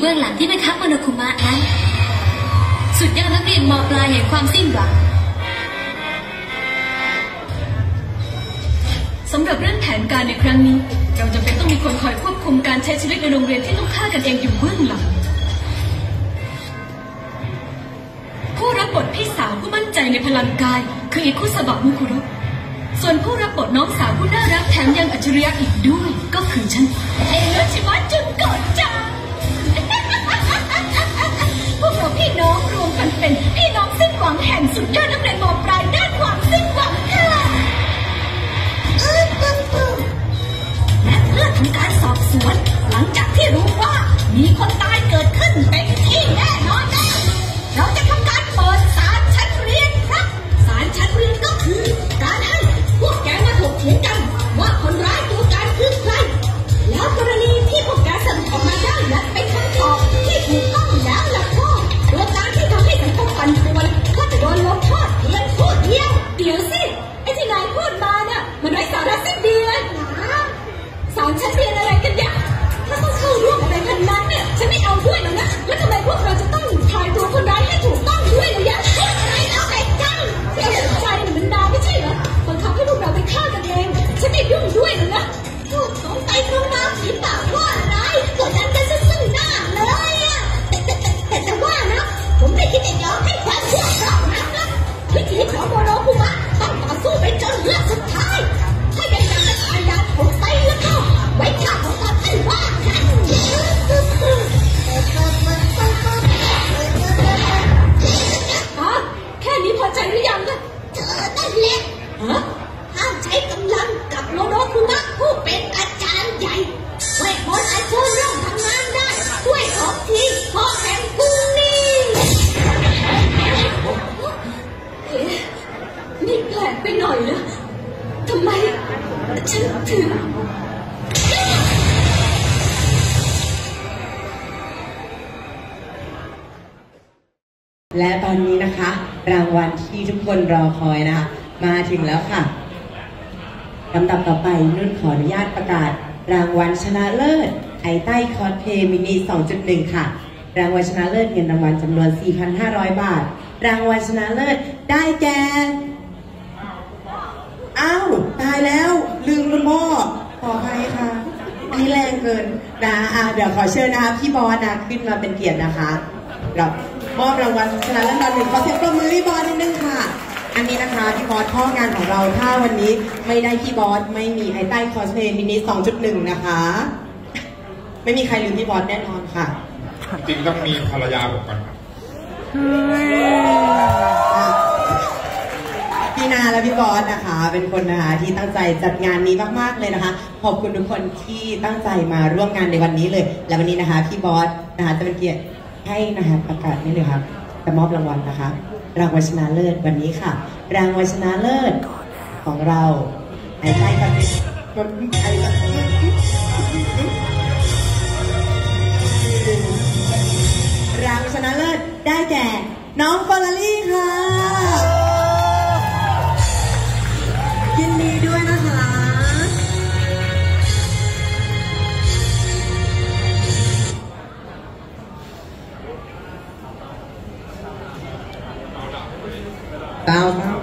เบื้องหลังที่แม่ค้าโมโนคุมะนั้น สุดยอดนักเรียนมปลายแห่งความสิ้นหวังสำหรับเรื่องแผนการในครั้งนี้ เราจะเป็นต้องมีคนคอยควบคุมการใช้ชีวิตในโรงเรียนที่ต้องฆ่ากันเองอยู่เบื้องหลังผู้รับบทพี่สาวผู้มั่นใจในพลังกาย คืออิคุสบะมุคุโรส่วนผู้รับบทน้องสาวผู้น่ารักแถมยังอัจฉริยะอีกด้วย ก็คือฉันเอโนชิมะจุน อยนะทำไมฉันถึงและตอนนี้นะคะ รางวัลที่ทุกคนรอคอยนะคะ มาถึงแล้วค่ะลำดับต่อไปนุ่นขออนุญาตประกาศ รางวัลชนะเลิศไอใต้คอสเพย์มินิ 2.1 ค่ะ รางวัลชนะเลิศเงินรางวัลจำนวน 4,500 บาท รางวัลชนะเลิศได้แก่ อ้าวตายแล้วลืมคุณพ่อขอให้ค่ะอันนี้แรงเกินนะอะเดี๋ยวขอเชิญนะคะพี่บอสนะขึ้นมาเป็นเกียรตินะคะรับมอบรางวัลชนะเลิศอันดับหนึ่งขอเสียงปรบมือให้บอสนิดนึงค่ะ อันนี้นะคะพี่บอสข้องานของเราถ้าวันนี้ไม่ได้พี่บอสไม่มีไอใต้คอสเพย์มินิ2.1 นะคะ ไม่มีใครลืมพี่บอสแน่นอนค่ะ จริงต้องมีภรรยาผมก่อนครับ พี่บอสนะคะ เป็นคนนะคะที่ตั้งใจจัดงานนี้มากๆเลยนะคะ ขอบคุณทุกคนที่ตั้งใจมาร่วมงานในวันนี้เลย และวันนี้นะคะพี่บอสนะคะจะเป็นเกียรติให้นะคะประกาศนี่เลยครับจะมอบรางวัลนะคะ รางวัลชนะเลิศวันนี้ค่ะ รางวัลชนะเลิศของเราไอ้ใต้กันไอ้รางวัลชนะเลิศได้แก่ น้องฟอร์รี่ค่ะ bowed